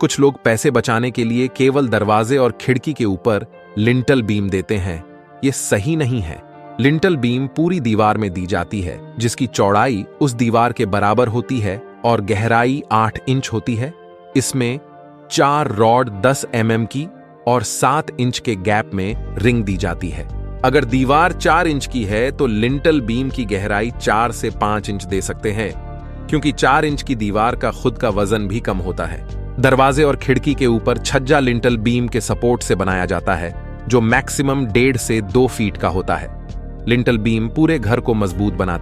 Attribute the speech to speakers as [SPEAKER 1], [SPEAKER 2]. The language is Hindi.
[SPEAKER 1] कुछ लोग पैसे बचाने के लिए केवल दरवाजे और खिड़की के ऊपर लिंटल बीम देते हैं। ये सही नहीं है। लिंटल बीम पूरी दीवार में दी जाती है, जिसकी चौड़ाई उस दीवार के बराबर होती है और गहराई आठ इंच होती है। इसमें चार रॉड दस एम mm की और सात इंच के गैप में रिंग दी जाती है। अगर दीवार चार इंच की है तो लिंटल बीम की गहराई चार से पाँच इंच दे सकते हैं, क्योंकि चार इंच की दीवार का खुद का वज़न भी कम होता है। दरवाजे और खिड़की के ऊपर छज्जा लिंटल बीम के सपोर्ट से बनाया जाता है, जो मैक्सिमम डेढ़ से दो फीट का होता है। लिंटल बीम पूरे घर को मज़बूत बनाती